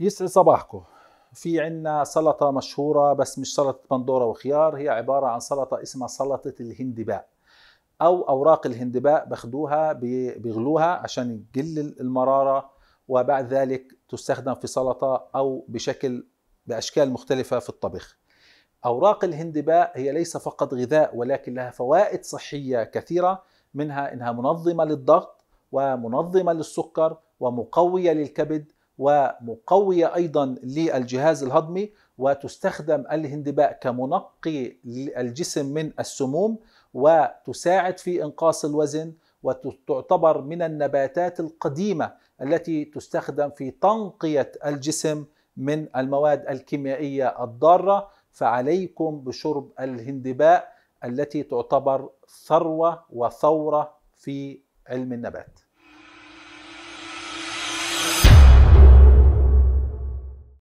يسعد صباحكم. في عنا سلطة مشهورة بس مش سلطة بندورة وخيار هي عبارة عن سلطة اسمها سلطة الهندباء. أو أوراق الهندباء بخدوها بيغلوها عشان يقلل المرارة وبعد ذلك تستخدم في سلطة أو بشكل بأشكال مختلفة في الطبخ. أوراق الهندباء هي ليس فقط غذاء ولكن لها فوائد صحية كثيرة منها إنها منظمة للضغط ومنظمة للسكر ومقوية للكبد ومقوية أيضا للجهاز الهضمي وتستخدم الهندباء كمنقي للجسم من السموم وتساعد في إنقاص الوزن وتعتبر من النباتات القديمة التي تستخدم في تنقية الجسم من المواد الكيميائية الضارة. فعليكم بشرب الهندباء التي تعتبر ثروة وثورة في علم النبات.